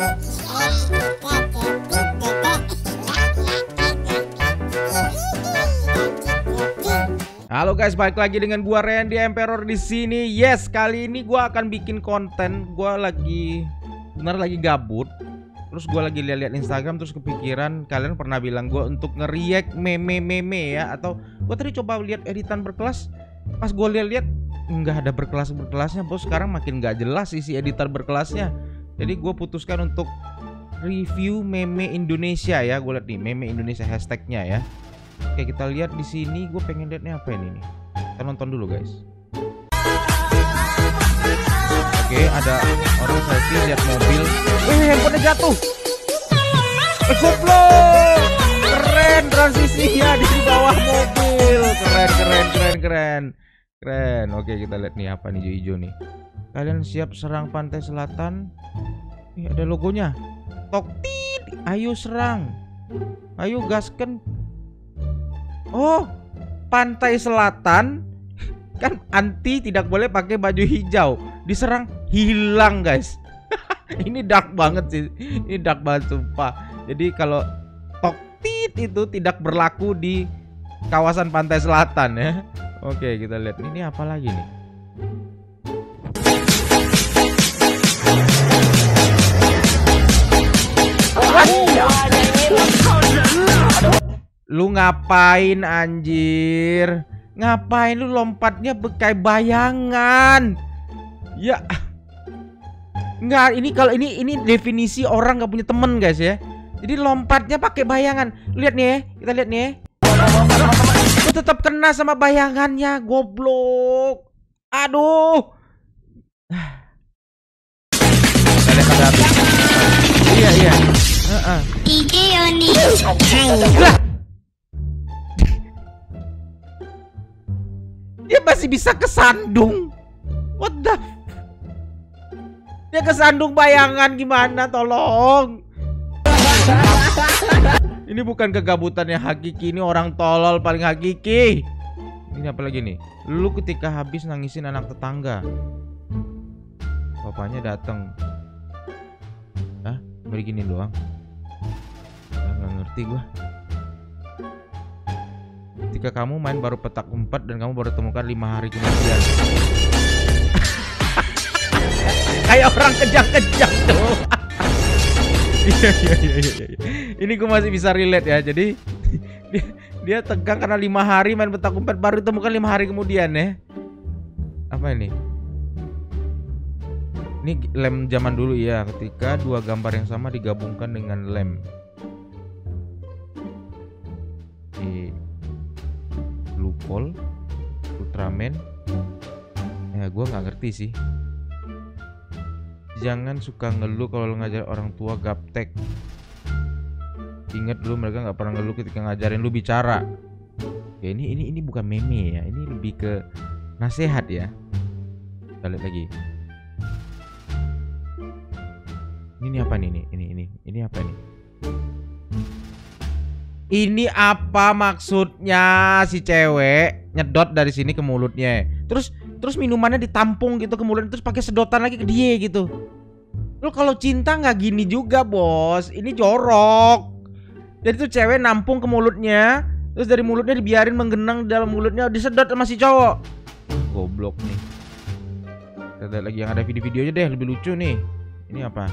Halo guys, balik lagi dengan gua Randy Emperor di sini. Yes, kali ini gua akan bikin konten. Gua lagi benar lagi gabut. Terus gua lagi lihat-lihat Instagram terus kepikiran kalian pernah bilang gua untuk ngeriak meme-meme ya atau gua tadi coba lihat editan berkelas. Pas gua lihat-lihat nggak ada berkelas-berkelasnya, bos. Sekarang makin nggak jelas isi editor berkelasnya. Jadi gue putuskan untuk review meme Indonesia ya. Gue lihat nih meme Indonesia hashtagnya ya. Oke kita lihat di sini. Gue pengen lihat nih apa ini nih. Kita nonton dulu guys. Oke ada orang selfie lihat mobil. Eh handphonenya jatuh. Eh. Keren transisinya di bawah mobil. Keren keren keren keren. Keren. Oke kita lihat nih apa nih hijau-hijau nih. Kalian siap serang pantai selatan? Nih ada logonya. Toktit. Ayo serang. Ayo gaskan. Oh, pantai selatan kan anti tidak boleh pakai baju hijau. Diserang hilang, guys. Ini dark banget sih. Ini dark banget sumpah. Jadi kalau toktit itu tidak berlaku di kawasan pantai selatan ya. Oke, kita lihat ini apa lagi nih? Lu ngapain anjir? Ngapain lu lompatnya bekai bayangan? Ya. Enggak, ini kalau ini ini definisi orang nggak punya temen guys ya. Jadi lompatnya pakai bayangan. Lihat nih kita lihat nih. Lu tetap kena sama bayangannya, goblok. Aduh. Iya, iya. Dia masih bisa kesandung. What the? Dia kesandung bayangan gimana? Tolong. Ini bukan kegabutan yang hakiki, ini orang tolol paling hakiki. Ini apa lagi nih? Lu ketika habis nangisin anak tetangga. Bapaknya datang. Hah? Begini doang. Nggak ngerti gua. Ketika kamu main baru petak umpet dan kamu baru temukan lima hari kemudian. Kayak orang kejang-kejang tuh. Iya iya iya. Ini gue masih bisa relate ya. Jadi dia, dia tegang karena lima hari main petak umpet baru ditemukan lima hari kemudian ya. Apa ini? Ini lem zaman dulu ya, ketika dua gambar yang sama digabungkan dengan lem. Di Lupol, Ultraman. Ya, gua nggak ngerti sih. Jangan suka ngeluh kalau ngajar orang tua gaptek. Ingat dulu mereka nggak pernah ngeluh ketika ngajarin lu bicara. Ya ini ini ini bukan meme ya, ini lebih ke nasihat ya. Kita lihat lagi. Ini, ini apa nih ini ini ini ini apa nih? Ini apa maksudnya si cewek nyedot dari sini ke mulutnya? Terus terus minumannya ditampung gitu ke mulut terus pakai sedotan lagi ke dia gitu. Lu kalau cinta nggak gini juga, Bos. Ini jorok. Jadi tuh cewek nampung ke mulutnya, terus dari mulutnya dibiarin menggenang dalam mulutnya disedot sama si cowok. Goblok nih. Lihat lagi yang ada video-videonya deh, lebih lucu nih. Ini apa?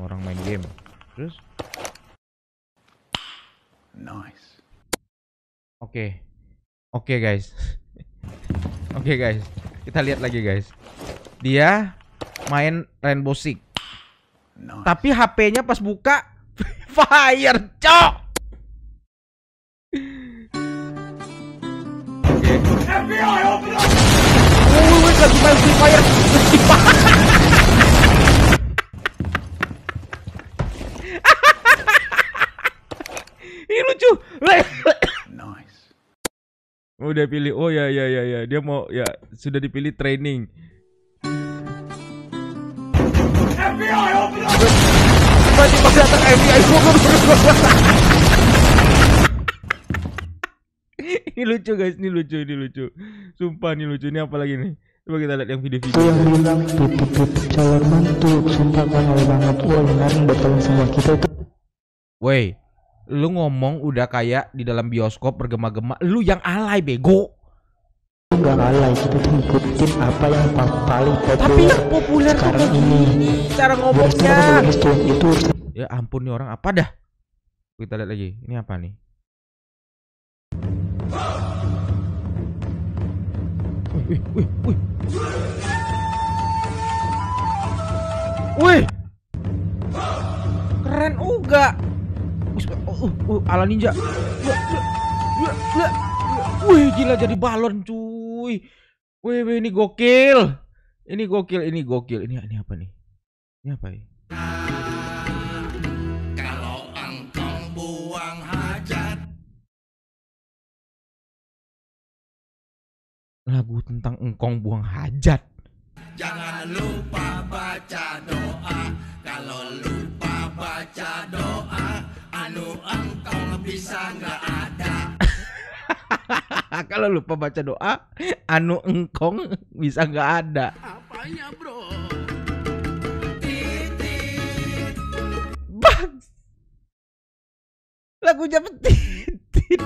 Orang main game. Terus? Nice. Oke. Oke guys. Oke guys. Kita lihat lagi guys. Dia main Rainbow Six. Nice. Tapi HP-nya pas buka Free Fire, cok. Oke. FBI, open up! Wih, wih, lagi main Free Fire. Free Fire. Ini lucu. Nice. Udah pilih. Oh ya ya ya ya. Dia mau ya sudah dipilih training. FBI, open up! Tiba-tiba datang FBI. ini lucu guys, ini lucu, ini lucu. Sumpah ini lucu. Ini apa lagi nih? Coba kita lihat yang video-video. yang bilang pipip calon mantu sumpah konyol banget wah beneran betul semua kita itu Woi, lu ngomong udah kayak di dalam bioskop bergema-gema, lu yang alay bego. nggak kalah kita tuh ngikutin apa yang pa- paling Tapi populer yang populer sekarang ini cara ngomongnya. itu Ya ampun nih orang apa dah? Kita lihat lagi. Ini apa nih? Wih, wih, wih, wih. Wih. Keren uga. Uh, uh, uh, ala ninja. Wih, gila jadi balon cuy. Wih, wih, ini gokil. Ini gokil, ini gokil. Ini ini apa nih? Ini apa ya? lagu tentang engkong buang hajat. Kalau lupa baca doa, anu engkong bisa nggak ada. Bang, lagunya petitit.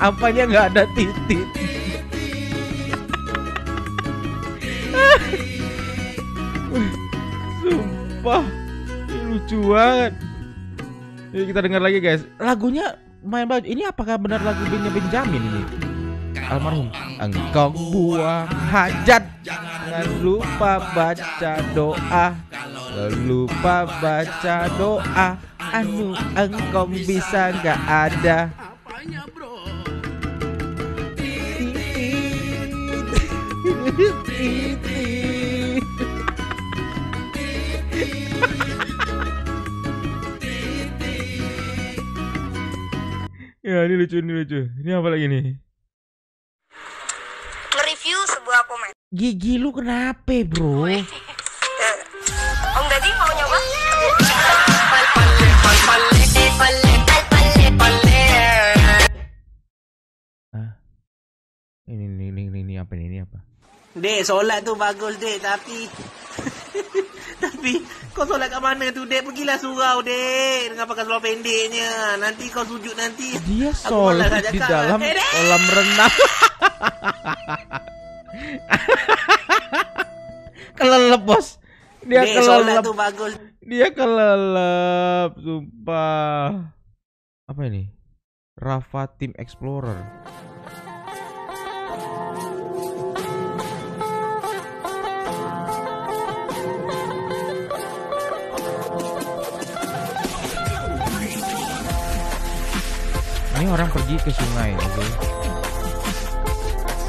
Apanya nggak ada titit? Sumpah, lucu banget. Yuk kita dengar lagi guys. Lagunya main banget. Ini apakah benar lagu bandnya Benjamin ini? Almarhum. Engkau buang hajat. Jangan lupa baca doa. Lupa baca doa. Anu engkau bisa nggak ada. Ya ini lucu ini lucu. Ini apa lagi nih? mereview sebuah pemain. Gigi lu kenapa bro? Eh, Om Deddy mau nyoba? Ini ini ini ini, ini apa ini, ini apa? Dek, solat tu bagus dek, tapi tapi kau solat kat mana tu dek? Pergilah surau dek dengan pakai seluar pendeknya. Nanti kau sujud nanti. Dia nak di dalam Eh, kolam renang. kelelep bos. Dia Dek, solat kelelep. tu bagus. Dia kelelep, sumpah. Apa ini? Rafa Team Explorer. Ini orang pergi ke sungai, oke.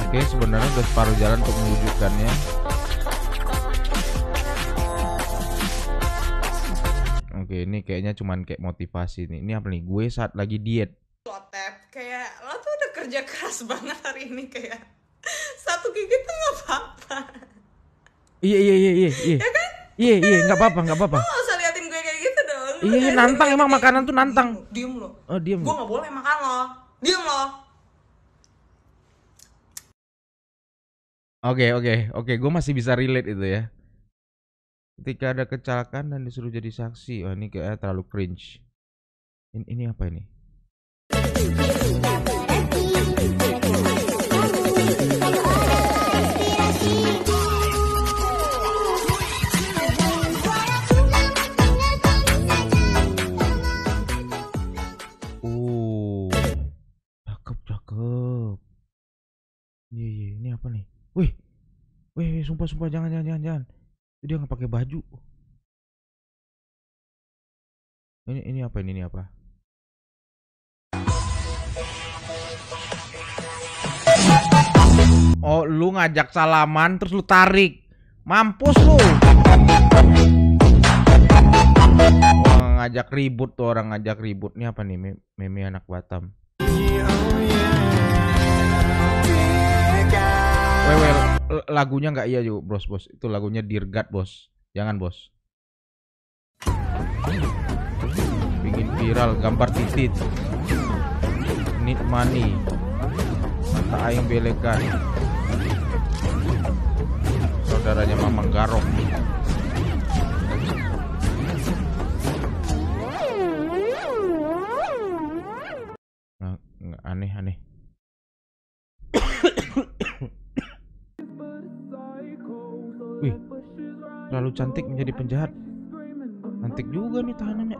Oke, sebenarnya udah separuh jalan untuk mewujudkannya. Oke, ini kayaknya cuman kayak motivasi nih. Ini apa nih? Gue saat lagi diet. Lotep kayak lo tuh udah kerja keras banget hari ini kayak satu gigi tuh nggak apa-apa Iya iya iya iya iya. ya kan Iya iya nggak apa-apa nggak apa-apa. lo gak usah liatin gue kayak gitu dong Lo Iya, liatin nantang gue emang kayak makanan tuh nantang. diem lo Oh diam. gue nggak boleh makan lo diem lo Oke oke oke. Gue masih bisa relate itu ya. Ketika ada kecelakaan dan disuruh jadi saksi, oh ini kayaknya terlalu cringe. Ini, ini apa ini? Apa nih? Wih, wih, sumpah sumpah jangan jangan jangan jangan. Itu Dia nggak pakai baju. Ini ini apa ini ini apa? Oh, lu ngajak salaman terus lu tarik. Mampus lu. Wah, ngajak ribut tuh orang ngajak ribut. Ini apa nih? Me- Meme anak Batam. lagunya nggak iya juga bos-bos itu lagunya dirgat bos. Jangan bos. Pingin viral gambar titit. Need money. Mata aing belekan. Saudaranya mamang garong. Nah, aneh aneh Wih, terlalu cantik menjadi penjahat. Cantik juga nih tahanannya.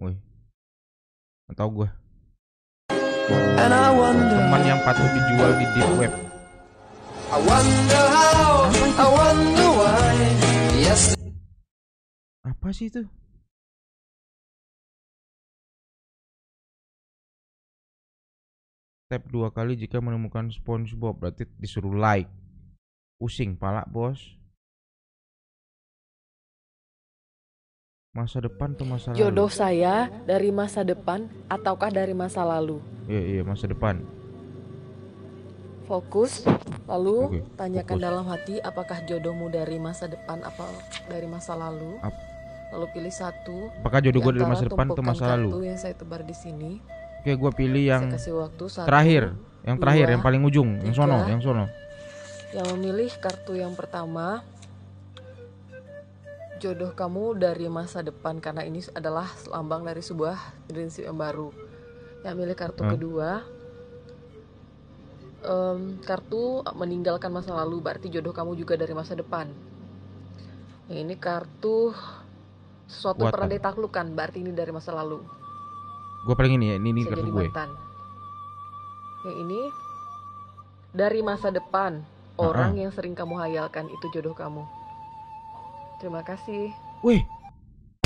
Wih, tahu gue. Teman yang patut dijual di deep web. Apa sih itu? Tap dua kali jika menemukan SpongeBob berarti disuruh like. Pusing pala bos. Masa depan tuh masa lalu. Jodoh saya dari masa depan ataukah dari masa lalu? Iya iya masa depan. Fokus, lalu Oke, tanyakan fokus. dalam hati apakah jodohmu dari masa depan apa dari masa lalu. Ap- Lalu pilih satu. Apakah jodoh gue dari masa depan atau masa lalu? yang saya tebar di sini. Oke gue pilih yang saya kasih waktu satu, terakhir, yang terakhir, dua, yang paling ujung, yang sono, tiga. yang sono. Yang memilih kartu yang pertama jodoh kamu dari masa depan karena ini adalah lambang dari sebuah prinsip yang baru. Yang milih kartu Hah? kedua em, kartu meninggalkan masa lalu berarti jodoh kamu juga dari masa depan. Yang ini kartu sesuatu yang pernah ditaklukkan berarti ini dari masa lalu. Gue paling ini ya, ini, ini Bisa kartu gue. mantan. Yang ini dari masa depan orang yang sering kamu hayalkan itu jodoh kamu. Terima kasih. Wih,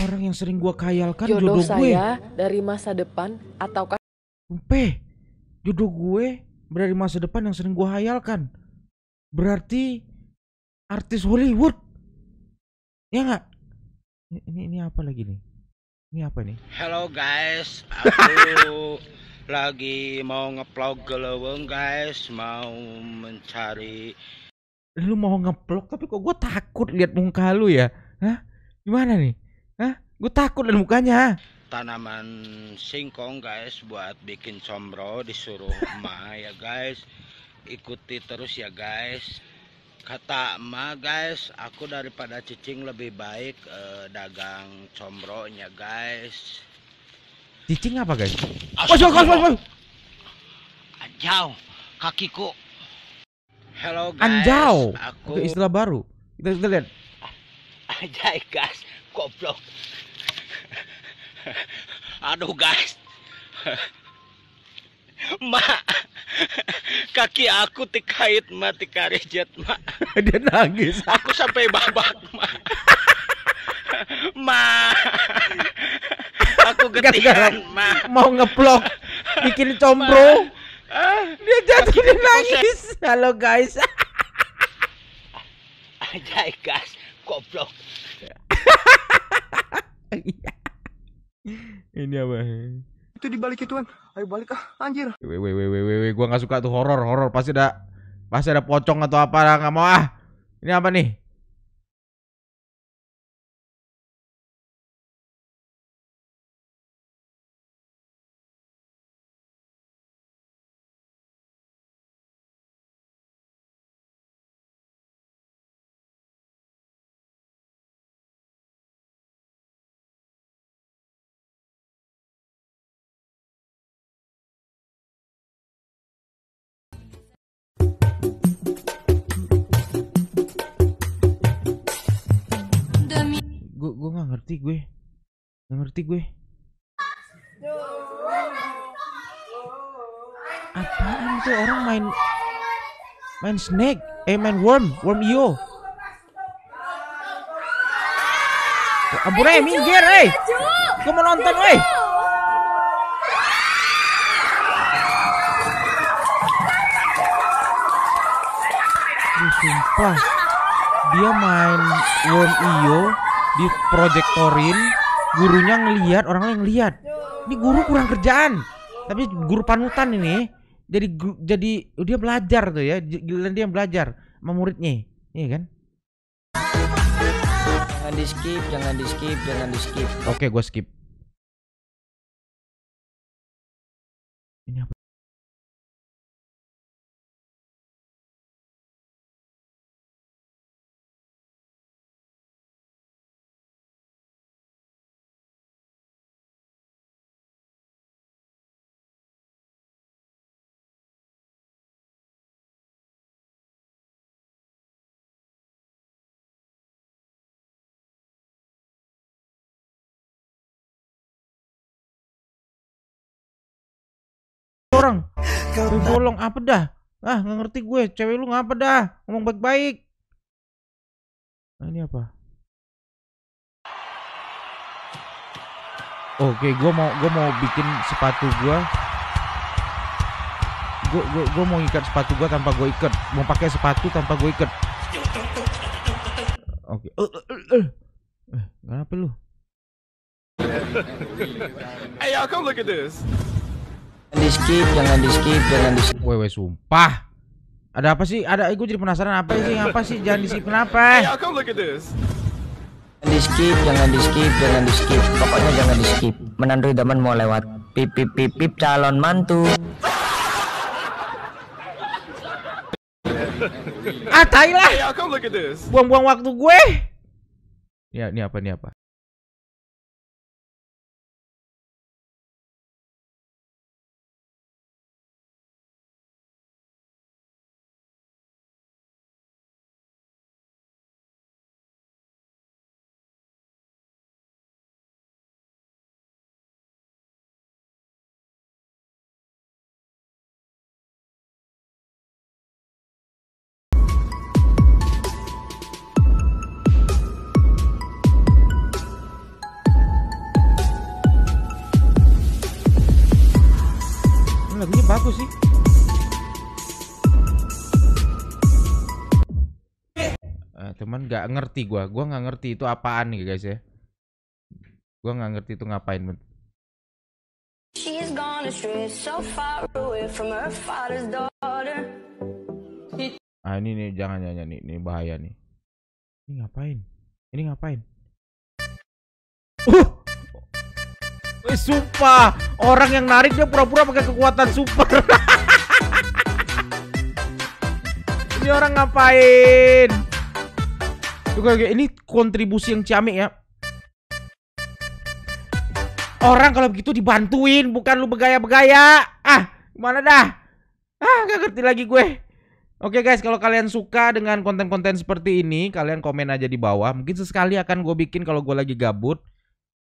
orang yang sering gue khayalkan jodoh, jodoh, gue. saya dari masa depan ataukah Umpe, jodoh gue dari masa depan yang sering gue hayalkan. Berarti artis Hollywood. Ya nggak? Ini ini apa lagi nih? Ini apa nih? Hello guys, aku lagi mau ngeplog ke Leweng guys, mau mencari Lu mau ngeplok tapi kok gue takut lihat muka lu ya? Hah? Gimana nih? Hah? Gue takut lihat mukanya. tanaman singkong guys buat bikin combro disuruh emak ya guys. Ikuti terus ya guys. Kata emak guys, aku daripada cicing lebih baik eh, dagang combronya guys. Cicing apa guys? Bos, bos, bos. Anjau, kakiku. Hello guys, Anjau. aku Oke, istilah baru. Kita, kita lihat. Anjay guys, goblok. Aduh guys. Mak, kaki aku tikait mak tikarejet mak. Dia nangis. Aku sampai babak mak. Mak, aku getian mak. mau ngeplok bikin combro Ah, dia jatuh dia nangis halo guys Anjay guys, goblok. ini apa Itu dibalik ituan. Ayo balik ah, anjir. weh weh weh weh weh gua nggak suka tuh horor horor pasti ada pasti ada pocong atau apa nggak mau ah ini apa nih ngerti gue. Nggak ngerti gue. Apaan tuh orang main main snake? Eh main worm. Worm io. Ampun eh minggir eh. Gue mau nonton eh. Ih, sumpah. Dia main worm io di proyektorin gurunya ngelihat orang lain ngelihat ini guru kurang kerjaan. Tapi guru panutan ini jadi jadi dia belajar tuh ya. Giliran dia belajar sama muridnya iya kan? Jangan di skip, jangan di skip, jangan di skip. oke gue skip orang. Bolong apa dah? Ah nggak ngerti gue. Cewek lu ngapa dah? Ngomong baik-baik. Nah, ini apa? Oke, gue mau gue mau bikin sepatu gue. Gue gue mau ikat sepatu gue tanpa gue ikat. Mau pakai sepatu tanpa gue ikat. Oke. Eh, eh, eh, eh. Eh, kenapa lu? Hey, y'all, come look at this. Di skip, jangan di skip, jangan di skip. Wewe sumpah. Ada apa sih? Ada gue jadi penasaran apa sih? Apa sih? Jangan disip Hey, kenapa? y'all, come look at this. Di skip, jangan di skip, jangan di skip. Pokoknya jangan di skip. Menantu idaman mau lewat. Pip pip pip pip calon mantu. Ah, tai lah. Hey, y'all, come look at this. Buang-buang waktu gue. Ya, ini apa? Ini apa? Bagus sih. Eh, teman nggak ngerti gua, gua nggak ngerti itu apaan nih guys ya. Gua nggak ngerti itu ngapain. men. She's gone astray, so far away from her father's daughter. Ah ini nih jangan jangan nih, ini bahaya nih. Ini ngapain? Ini ngapain? Uh! Wih, sumpah, orang yang narik dia pura-pura pakai kekuatan super. ini orang ngapain? Kayak ini kontribusi yang ciamik ya. Orang kalau begitu dibantuin, bukan lu begaya-begaya. Ah, gimana dah? Ah, gak ngerti lagi gue. Oke guys, kalau kalian suka dengan konten-konten seperti ini, kalian komen aja di bawah. Mungkin sesekali akan gue bikin kalau gue lagi gabut.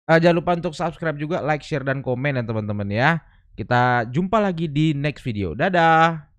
Eh, jangan lupa untuk subscribe juga, like, share, dan komen ya teman-teman ya. Kita jumpa lagi di next video. Dadah.